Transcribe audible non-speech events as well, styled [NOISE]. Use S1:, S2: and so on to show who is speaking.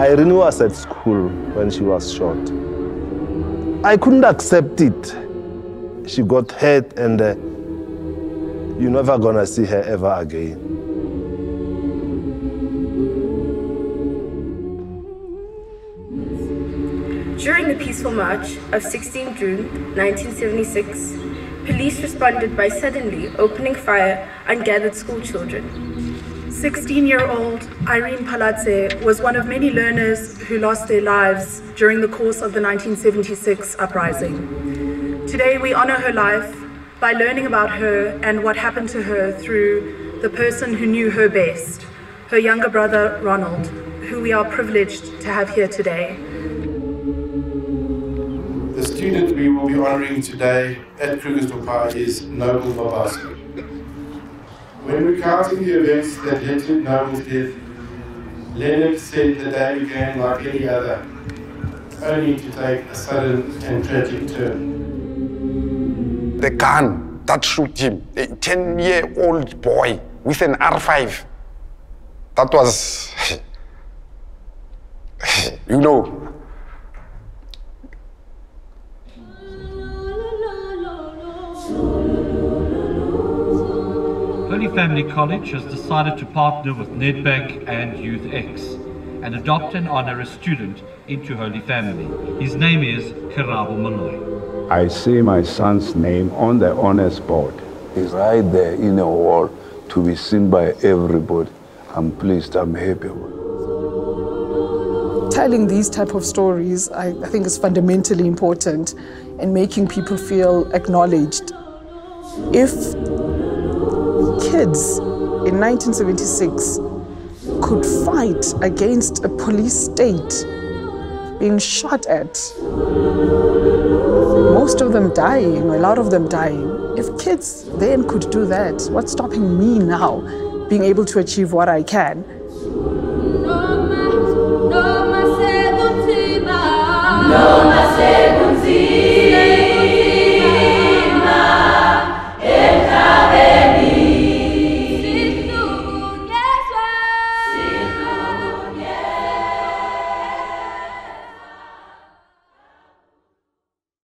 S1: Irene was at school when she was shot. I couldn't accept it. She got hurt and uh, you're never gonna see her ever again.
S2: During the peaceful march of 16 June 1976, police responded by suddenly opening fire on gathered school children.
S3: 16 year old Irene Palatse was one of many learners who lost their lives during the course of the 1976 uprising. Today, we honor her life by learning about her and what happened to her through the person who knew her best, her younger brother Ronald, who we are privileged to have here today.
S4: The student we will be honoring today at Krugersdorp is Noble Vabasu. When recounting the events that led to Noble's death, Leonard said the day began like any other, only to take a sudden and tragic turn.
S5: The gun that shot him, a 10 year old boy with an R5, that was, [LAUGHS] you know,
S6: Holy Family College has decided to partner with Nedbank and YouthX and adopt and honor a student into Holy Family. His name is Karabo Maloy.
S7: I see my son's name on the honors board.
S8: He's right there in a wall to be seen by everybody. I'm pleased, I'm happy.
S9: Telling these type of stories, I, I think is fundamentally important in making people feel acknowledged. If kids in 1976 could fight against a police state being shot at, most of them dying, a lot of them dying. If kids then could do that, what's stopping me now being able to achieve what I can?